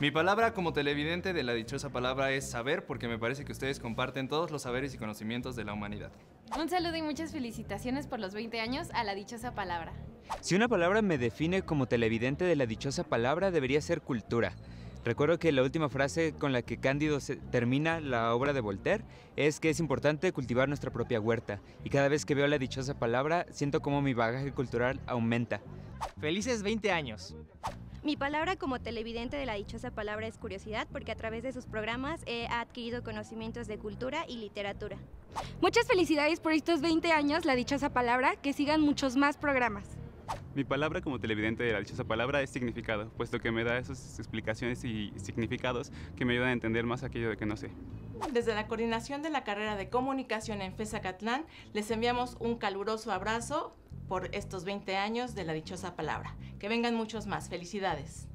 Mi palabra como televidente de la dichosa palabra es saber porque me parece que ustedes comparten todos los saberes y conocimientos de la humanidad. Un saludo y muchas felicitaciones por los 20 años a la dichosa palabra. Si una palabra me define como televidente de la dichosa palabra, debería ser cultura. Recuerdo que la última frase con la que Cándido termina la obra de Voltaire es que es importante cultivar nuestra propia huerta y cada vez que veo la dichosa palabra siento como mi bagaje cultural aumenta. Felices 20 años. Mi palabra como televidente de la dichosa palabra es curiosidad porque a través de sus programas he adquirido conocimientos de cultura y literatura. Muchas felicidades por estos 20 años, la dichosa palabra, que sigan muchos más programas. Mi palabra como televidente de la dichosa palabra es significado, puesto que me da esas explicaciones y significados que me ayudan a entender más aquello de que no sé. Desde la coordinación de la carrera de comunicación en FESA Catlán, les enviamos un caluroso abrazo por estos 20 años de la dichosa palabra. Que vengan muchos más. Felicidades.